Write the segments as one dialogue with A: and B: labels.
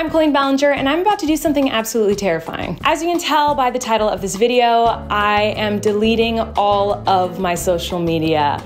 A: I'm Colleen Ballinger, and I'm about to do something absolutely terrifying. As you can tell by the title of this video, I am deleting all of my social media.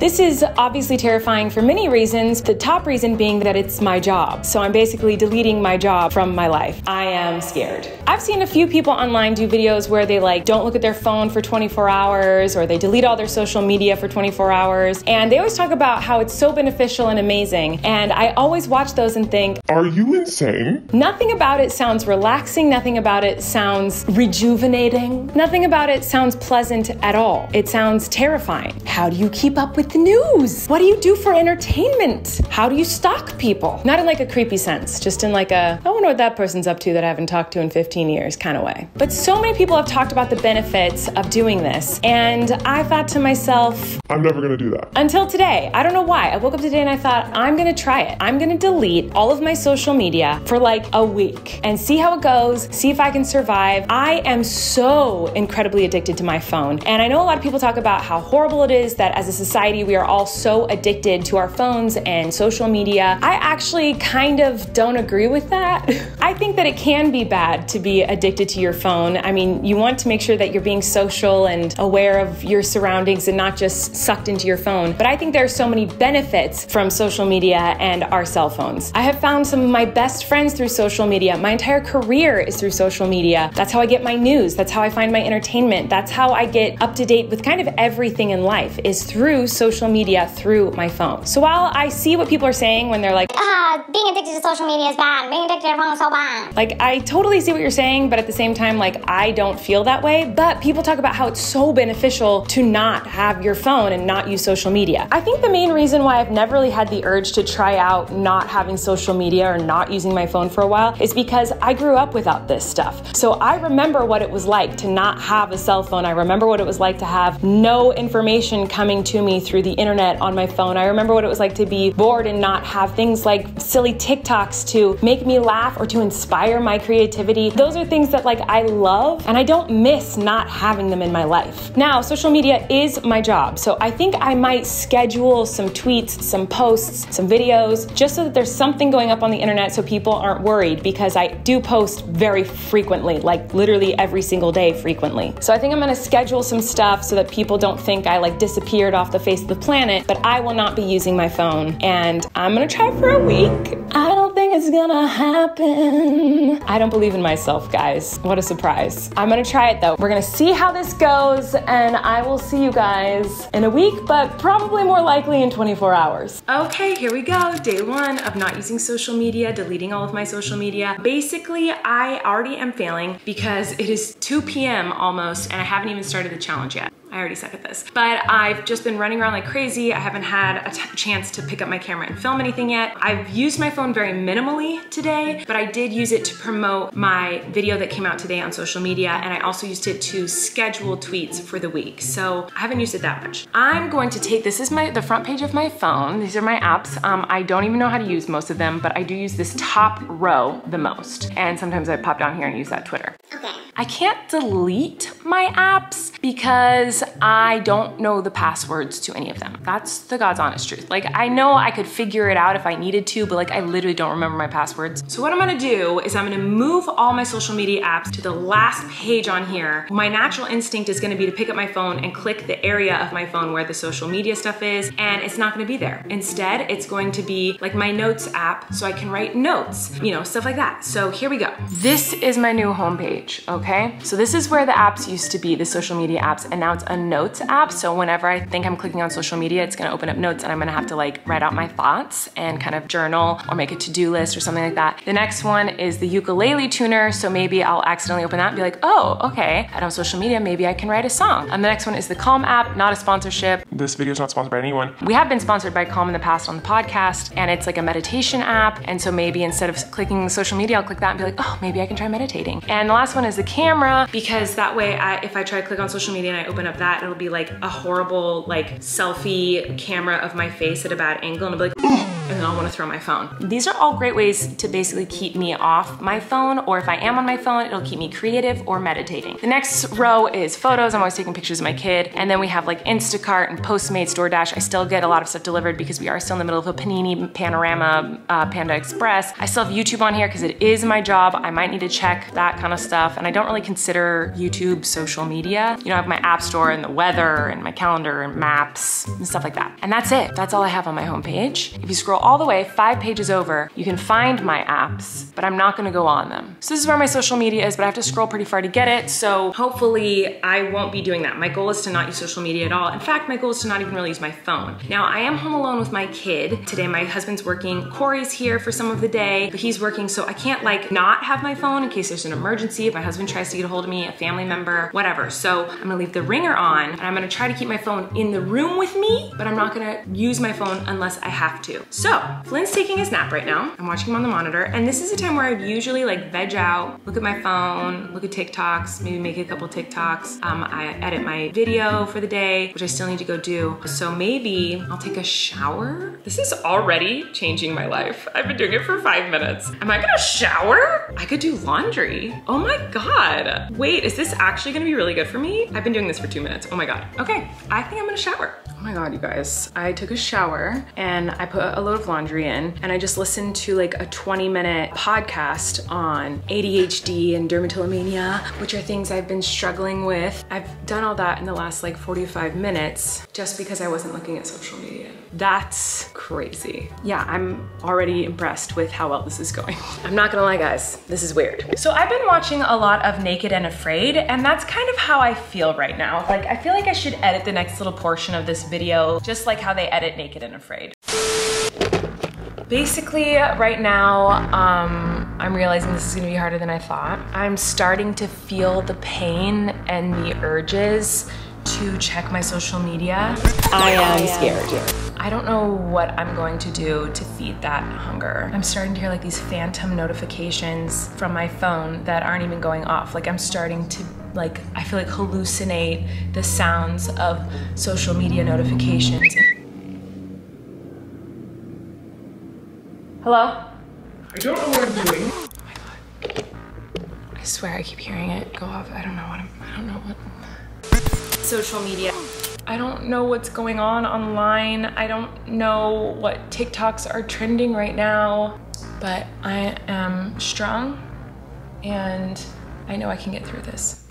A: This is obviously terrifying for many reasons, the top reason being that it's my job. So I'm basically deleting my job from my life. I am scared. I've seen a few people online do videos where they like don't look at their phone for 24 hours or they delete all their social media for 24 hours. And they always talk about how it's so beneficial and amazing. And I always watch those and think,
B: Are you insane?
A: Nothing about it sounds relaxing, nothing about it sounds rejuvenating, nothing about it sounds pleasant at all. It sounds terrifying. How do you keep up with the news? What do you do for entertainment? How do you stalk people? Not in like a creepy sense, just in like a, I wonder what that person's up to that I haven't talked to in 15 years kind of way. But so many people have talked about the benefits of doing this. And I thought to myself,
B: I'm never gonna do that.
A: until today, I don't know why. I woke up today and I thought, I'm gonna try it. I'm gonna delete all of my social media for like a week and see how it goes, see if I can survive. I am so incredibly addicted to my phone. And I know a lot of people talk about how horrible it is that as a society we are all so addicted to our phones and social media. I actually kind of don't agree with that. I think that it can be bad to be addicted to your phone. I mean, you want to make sure that you're being social and aware of your surroundings and not just sucked into your phone. But I think there are so many benefits from social media and our cell phones. I have found some of my best friends through social media. My entire career is through social media. That's how I get my news. That's how I find my entertainment. That's how I get up to date with kind of everything in life is through social media, through my phone. So while I see what people are saying when they're like,
C: Ah, being addicted to social media is bad. Being addicted to your phone is so bad.
A: Like, I totally see what you're saying, but at the same time, like, I don't feel that way. But people talk about how it's so beneficial to not have your phone and not use social media. I think the main reason why I've never really had the urge to try out not having social media or not using my phone for a while is because I grew up without this stuff. So I remember what it was like to not have a cell phone. I remember what it was like to have no information coming to me through the internet on my phone. I remember what it was like to be bored and not have things like silly TikToks to make me laugh or to inspire my creativity. Those are things that like I love and I don't miss not having them in my life. Now, social media is my job. So I think I might schedule some tweets, some posts, some videos just so that there's something going up on the internet so people aren't worried because I do post very frequently, like literally every single day frequently. So I think I'm going to schedule some stuff so that people don't think I like disappeared off the face the planet, but I will not be using my phone and I'm to try for a week. I don't think it's gonna happen. I don't believe in myself, guys. What a surprise. I'm gonna try it though. We're gonna see how this goes, and I will see you guys in a week, but probably more likely in 24 hours. Okay, here we go. Day one of not using social media, deleting all of my social media. Basically, I already am failing because it is 2 p.m. almost, and I haven't even started the challenge yet. I already suck at this. But I've just been running around like crazy. I haven't had a chance to pick up my camera and film anything yet. I've used my phone very minimally today, but I did use it to promote my video that came out today on social media, and I also used it to schedule tweets for the week. So I haven't used it that much. I'm going to take, this is my the front page of my phone. These are my apps. Um, I don't even know how to use most of them, but I do use this top row the most. And sometimes I pop down here and use that Twitter.
C: Okay.
A: I can't delete my apps because I don't know the passwords to any of them. That's the God's honest truth. Like, I know I could figure it out if I needed to, but like, I literally don't remember my passwords. So, what I'm gonna do is I'm gonna move all my social media apps to the last page on here. My natural instinct is gonna be to pick up my phone and click the area of my phone where the social media stuff is, and it's not gonna be there. Instead, it's going to be like my notes app so I can write notes, you know, stuff like that. So, here we go. This is my new homepage, okay? So, this is where the apps used to be, the social media apps, and now it's a notes app. So whenever I think I'm clicking on social media, it's gonna open up notes and I'm gonna have to like write out my thoughts and kind of journal or make a to-do list or something like that. The next one is the ukulele tuner. So maybe I'll accidentally open that and be like, oh, okay, and on social media, maybe I can write a song. And the next one is the Calm app, not a sponsorship.
B: This video is not sponsored by anyone.
A: We have been sponsored by Calm in the past on the podcast, and it's like a meditation app. And so maybe instead of clicking social media, I'll click that and be like, oh, maybe I can try meditating. And the last one is the camera, because that way, I, if I try to click on social media and I open up that, it'll be like a horrible like selfie camera of my face at a bad angle, and I'll be like, and then I'll wanna throw my phone. These are all great ways to basically keep me off my phone, or if I am on my phone, it'll keep me creative or meditating. The next row is photos. I'm always taking pictures of my kid. And then we have like Instacart and Postmates, DoorDash. I still get a lot of stuff delivered because we are still in the middle of a Panini, Panorama, uh, Panda Express. I still have YouTube on here because it is my job. I might need to check that kind of stuff. And I don't really consider YouTube social media. You know, I have my app store and the weather and my calendar and maps and stuff like that. And that's it. That's all I have on my homepage. If you scroll all the way, five pages over, you can find my apps, but I'm not gonna go on them. So this is where my social media is, but I have to scroll pretty far to get it. So hopefully I won't be doing that. My goal is to not use social media at all. In fact, my goal is to not even really use my phone. Now I am home alone with my kid. Today my husband's working. Kory's here for some of the day, but he's working so I can't like not have my phone in case there's an emergency, if my husband tries to get a hold of me, a family member, whatever. So I'm gonna leave the ringer on and I'm gonna try to keep my phone in the room with me, but I'm not gonna use my phone unless I have to. So Flynn's taking his nap right now. I'm watching him on the monitor and this is a time where I'd usually like veg out, look at my phone, look at TikToks, maybe make a couple TikToks. Um, I edit my video for the day, which I still need to go do. So maybe I'll take a shower. This is already changing my life. I've been doing it for five minutes. Am I gonna shower? I could do laundry. Oh my God. Wait, is this actually gonna be really good for me? I've been doing this for two minutes. Oh my God. Okay, I think I'm gonna shower. Oh my God, you guys. I took a shower and I put a load of laundry in and I just listened to like a 20 minute podcast on ADHD and dermatillomania, which are things I've been struggling with. I've done all that in the last like 45 minutes just because I wasn't looking at social media. That's crazy. Yeah, I'm already impressed with how well this is going. I'm not gonna lie guys, this is weird. So I've been watching a lot of Naked and Afraid and that's kind of how I feel right now. Like I feel like I should edit the next little portion of this video just like how they edit Naked and Afraid. Basically, right now, um, I'm realizing this is gonna be harder than I thought. I'm starting to feel the pain and the urges to check my social media. I am scared. I don't know what I'm going to do to feed that hunger. I'm starting to hear like these phantom notifications from my phone that aren't even going off. Like I'm starting to like, I feel like hallucinate the sounds of social media notifications. Hello?
B: I don't know what I'm doing. Oh my God.
A: I swear I keep hearing it go off. I don't know what I'm, I don't know what. Social media. I don't know what's going on online. I don't know what TikToks are trending right now, but I am strong and I know I can get through this.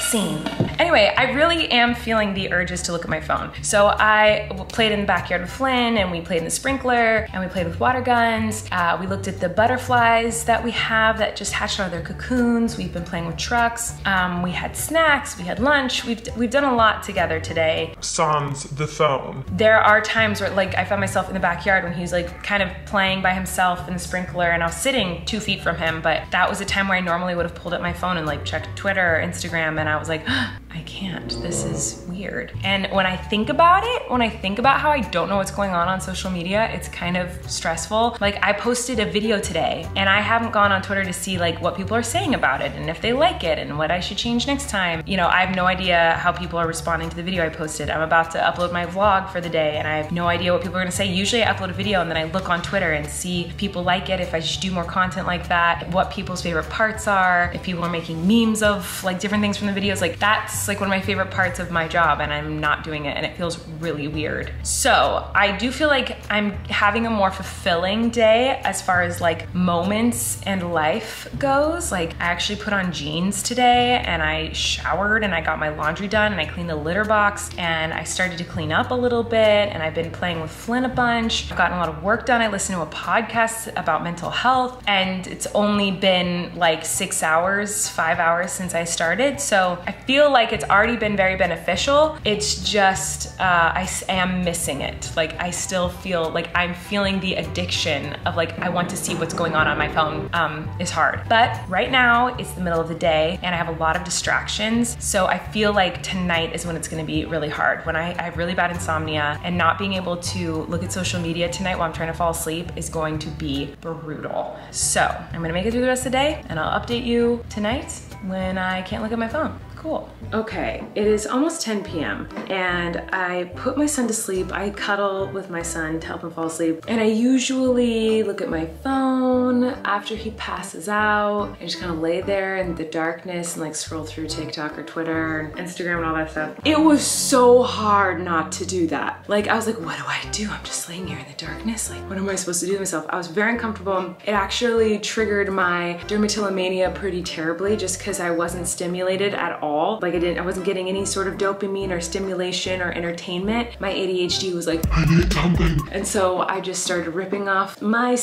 A: Scene. Anyway, I really am feeling the urges to look at my phone. So I played in the backyard with Flynn and we played in the sprinkler and we played with water guns. Uh, we looked at the butterflies that we have that just hatched out of their cocoons. We've been playing with trucks. Um, we had snacks, we had lunch. We've, we've done a lot together today.
B: Sans the phone.
A: There are times where like I found myself in the backyard when he was like kind of playing by himself in the sprinkler and I was sitting two feet from him, but that was a time where I normally would have pulled up my phone and like checked Twitter or Instagram and I was like, I can't. This is weird. And when I think about it, when I think about how I don't know what's going on on social media, it's kind of stressful. Like I posted a video today and I haven't gone on Twitter to see like what people are saying about it and if they like it and what I should change next time. You know, I have no idea how people are responding to the video I posted. I'm about to upload my vlog for the day and I have no idea what people are gonna say. Usually I upload a video and then I look on Twitter and see if people like it, if I should do more content like that, what people's favorite parts are, if people are making memes of like different things from the videos. Like like one of my favorite parts of my job and I'm not doing it and it feels really weird. So I do feel like I'm having a more fulfilling day as far as like moments and life goes. Like I actually put on jeans today and I showered and I got my laundry done and I cleaned the litter box and I started to clean up a little bit and I've been playing with Flynn a bunch. I've gotten a lot of work done. I listened to a podcast about mental health and it's only been like six hours, five hours since I started. So I feel like it's already been very beneficial. It's just, uh, I am missing it. Like I still feel like I'm feeling the addiction of like, I want to see what's going on on my phone um, is hard. But right now it's the middle of the day and I have a lot of distractions. So I feel like tonight is when it's gonna be really hard. When I, I have really bad insomnia and not being able to look at social media tonight while I'm trying to fall asleep is going to be brutal. So I'm gonna make it through the rest of the day and I'll update you tonight when I can't look at my phone. Cool. Okay, it is almost 10 p.m. and I put my son to sleep. I cuddle with my son to help him fall asleep. And I usually look at my phone after he passes out and just kind of lay there in the darkness and like scroll through TikTok or Twitter and Instagram and all that stuff. It was so hard not to do that. Like I was like, what do I do? I'm just laying here in the darkness. Like, what am I supposed to do to myself? I was very uncomfortable. It actually triggered my dermatillomania pretty terribly just because I wasn't stimulated at all all. Like I didn't, I wasn't getting any sort of dopamine or stimulation or entertainment. My ADHD was like,
B: I need something.
A: And so I just started ripping off my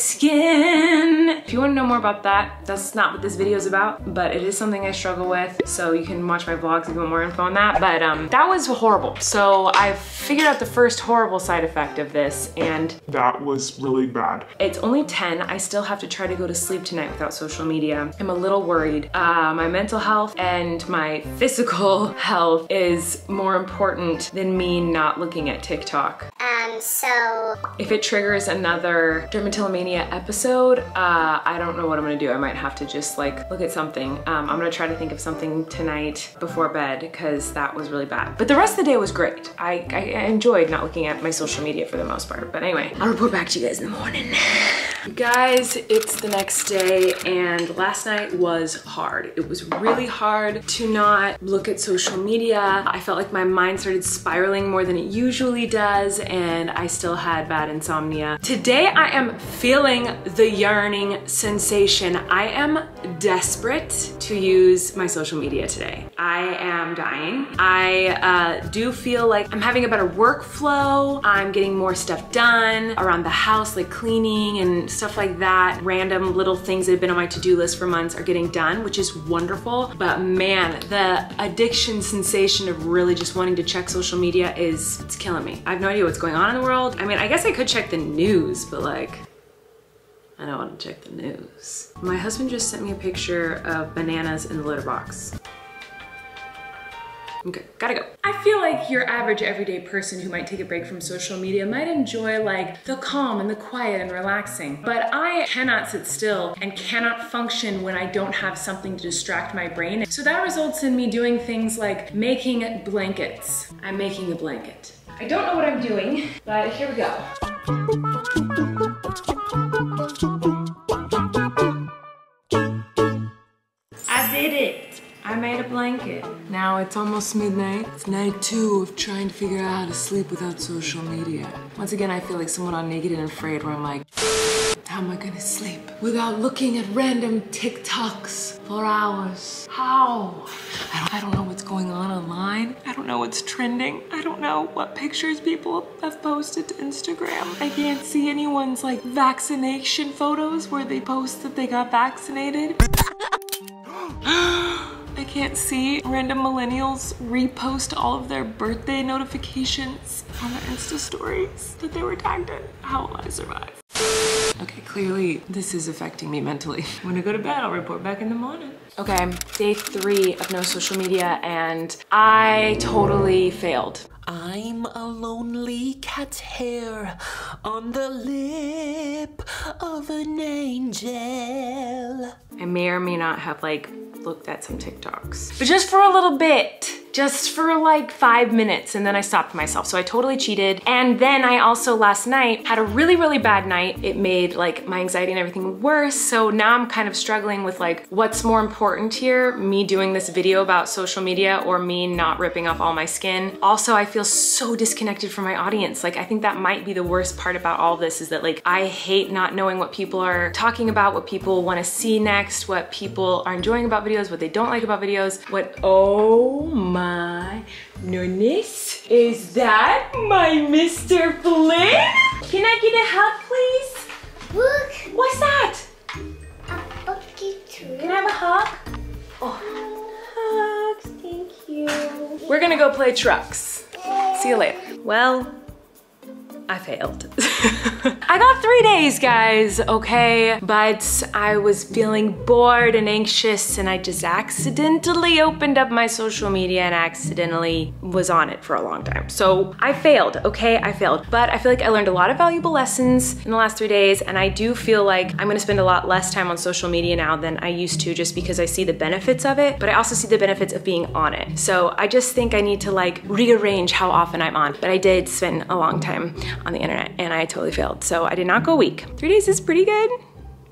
A: skin. If you wanna know more about that, that's not what this video is about, but it is something I struggle with. So you can watch my vlogs if you want more info on that. But um, that was horrible. So I figured out the first horrible side effect of this and
B: That was really bad.
A: it's only 10. I still have to try to go to sleep tonight without social media. I'm a little worried. Uh, my mental health and my physical health is more important than me not looking at TikTok.
C: So
A: If it triggers another dermatillomania episode, uh, I don't know what I'm gonna do. I might have to just like look at something. Um, I'm gonna try to think of something tonight before bed because that was really bad. But the rest of the day was great. I, I enjoyed not looking at my social media for the most part. But anyway, I'll report back to you guys in the morning. Guys, it's the next day and last night was hard. It was really hard to not look at social media. I felt like my mind started spiraling more than it usually does and I still had bad insomnia. Today I am feeling the yearning sensation. I am desperate to use my social media today. I am dying. I uh, do feel like I'm having a better workflow. I'm getting more stuff done around the house, like cleaning and stuff like that. Random little things that have been on my to-do list for months are getting done, which is wonderful. But man, the addiction sensation of really just wanting to check social media is, it's killing me. I have no idea what's going on the world. I mean, I guess I could check the news, but like, I don't want to check the news. My husband just sent me a picture of bananas in the litter box. Okay, gotta go. I feel like your average everyday person who might take a break from social media might enjoy like the calm and the quiet and relaxing. But I cannot sit still and cannot function when I don't have something to distract my brain. So that results in me doing things like making blankets. I'm making a blanket. I don't know what I'm doing, but here we go. I did it. I made a blanket. Now it's almost midnight. It's night two of trying to figure out how to sleep without social media. Once again, I feel like someone on Naked and Afraid where I'm like, how am I gonna sleep without looking at random TikToks for hours? How? I don't, I don't know what's going on online. I don't know what's trending. I don't know what pictures people have posted to Instagram. I can't see anyone's like vaccination photos where they post that they got vaccinated. I can't see random millennials repost all of their birthday notifications on their Insta stories that they were tagged in. How will I survive? Okay, clearly this is affecting me mentally. When I go to bed, I'll report back in the morning. Okay, day three of no social media, and I totally failed.
D: I'm a lonely cat's hair on the lip of an angel.
A: I may or may not have like looked at some TikToks, but just for a little bit, just for like five minutes, and then I stopped myself. So I totally cheated. And then I also last night had a really, really bad night. It made like my anxiety and everything worse. So now I'm kind of struggling with like, what's more important here? Me doing this video about social media or me not ripping off all my skin? Also, I feel so disconnected from my audience. Like, I think that might be the worst part about all this is that like, I hate not knowing what people are talking about, what people wanna see next, what people are enjoying about videos, what they don't like about videos, what, oh my goodness. Is that my Mr. Flynn? Can I get a hug, please?
C: look,
A: What's that?
C: a bucket too.
A: Can I have a hug? Oh, hugs, thank you. We're gonna go play trucks. See you later. Well, I failed. I got three days, guys, okay? But I was feeling bored and anxious, and I just accidentally opened up my social media and accidentally was on it for a long time. So I failed, okay? I failed. But I feel like I learned a lot of valuable lessons in the last three days, and I do feel like I'm gonna spend a lot less time on social media now than I used to just because I see the benefits of it, but I also see the benefits of being on it. So I just think I need to like rearrange how often I'm on. But I did spend a long time on the internet and I totally failed. So I did not go a week. Three days is pretty good,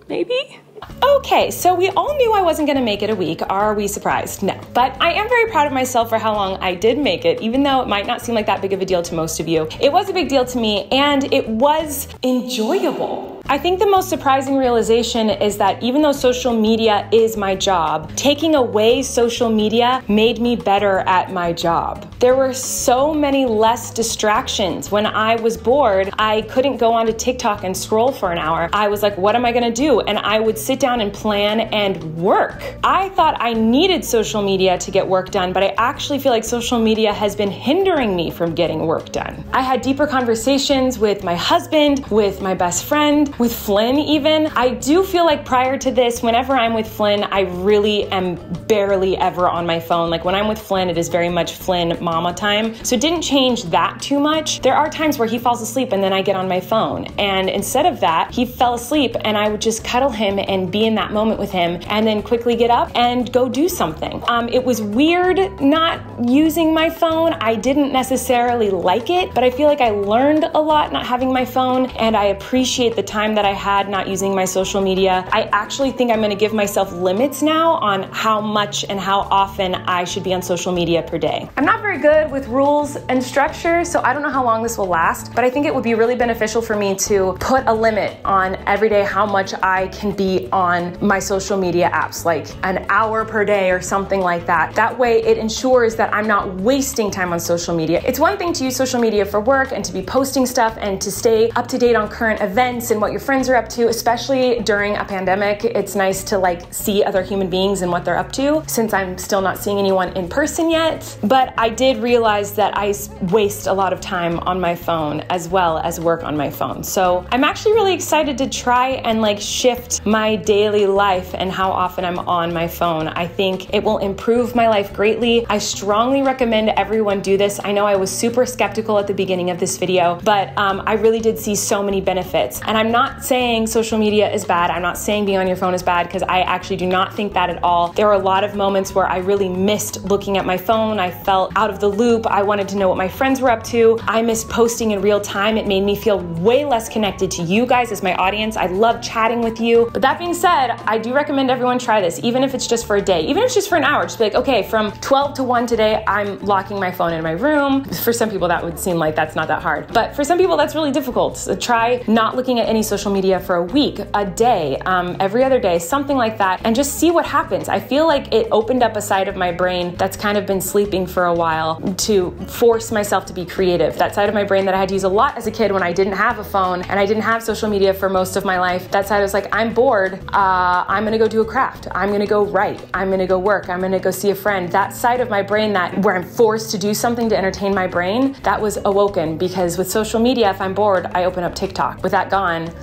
A: maybe? Okay, so we all knew I wasn't gonna make it a week. Are we surprised? No. But I am very proud of myself for how long I did make it, even though it might not seem like that big of a deal to most of you. It was a big deal to me and it was enjoyable. I think the most surprising realization is that even though social media is my job, taking away social media made me better at my job. There were so many less distractions. When I was bored, I couldn't go onto TikTok and scroll for an hour. I was like, what am I gonna do? And I would sit down and plan and work. I thought I needed social media to get work done, but I actually feel like social media has been hindering me from getting work done. I had deeper conversations with my husband, with my best friend, with Flynn, even. I do feel like prior to this, whenever I'm with Flynn, I really am barely ever on my phone. Like when I'm with Flynn, it is very much Flynn mama time. So it didn't change that too much. There are times where he falls asleep and then I get on my phone. And instead of that, he fell asleep and I would just cuddle him and be in that moment with him and then quickly get up and go do something. Um, it was weird not using my phone. I didn't necessarily like it, but I feel like I learned a lot not having my phone and I appreciate the time time that I had not using my social media. I actually think I'm gonna give myself limits now on how much and how often I should be on social media per day. I'm not very good with rules and structure, so I don't know how long this will last, but I think it would be really beneficial for me to put a limit on every day how much I can be on my social media apps, like an hour per day or something like that. That way it ensures that I'm not wasting time on social media. It's one thing to use social media for work and to be posting stuff and to stay up to date on current events and what your friends are up to, especially during a pandemic. It's nice to like see other human beings and what they're up to since I'm still not seeing anyone in person yet. But I did realize that I waste a lot of time on my phone as well as work on my phone. So I'm actually really excited to try and like shift my daily life and how often I'm on my phone. I think it will improve my life greatly. I strongly recommend everyone do this. I know I was super skeptical at the beginning of this video, but um, I really did see so many benefits. And I'm not not saying social media is bad. I'm not saying being on your phone is bad because I actually do not think that at all. There were a lot of moments where I really missed looking at my phone. I felt out of the loop. I wanted to know what my friends were up to. I missed posting in real time. It made me feel way less connected to you guys as my audience. I love chatting with you. But that being said, I do recommend everyone try this, even if it's just for a day, even if it's just for an hour. Just be like, okay, from 12 to 1 today, I'm locking my phone in my room. For some people, that would seem like that's not that hard. But for some people, that's really difficult. So try not looking at any social media for a week, a day, um, every other day, something like that, and just see what happens. I feel like it opened up a side of my brain that's kind of been sleeping for a while to force myself to be creative. That side of my brain that I had to use a lot as a kid when I didn't have a phone and I didn't have social media for most of my life. That side was like, I'm bored. Uh, I'm gonna go do a craft. I'm gonna go write. I'm gonna go work. I'm gonna go see a friend. That side of my brain that where I'm forced to do something to entertain my brain, that was awoken because with social media, if I'm bored, I open up TikTok. With that gone,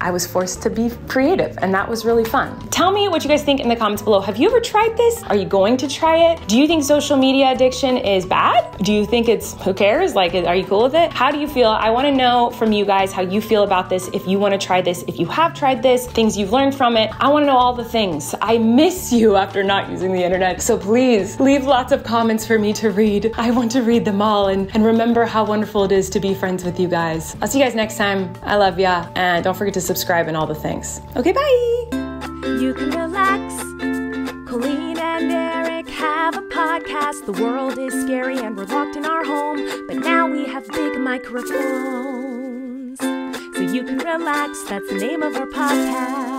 A: I was forced to be creative, and that was really fun. Tell me what you guys think in the comments below. Have you ever tried this? Are you going to try it? Do you think social media addiction is bad? Do you think it's who cares? Like, are you cool with it? How do you feel? I wanna know from you guys how you feel about this. If you wanna try this, if you have tried this, things you've learned from it. I wanna know all the things. I miss you after not using the internet. So please leave lots of comments for me to read. I want to read them all and, and remember how wonderful it is to be friends with you guys. I'll see you guys next time. I love ya. And don't forget to subscribe and all the things. Okay, bye.
E: You can relax. Colleen and Erik have a podcast. The world is scary and we're locked in our home, but now we have big microphones. So you can relax. That's the name of our podcast.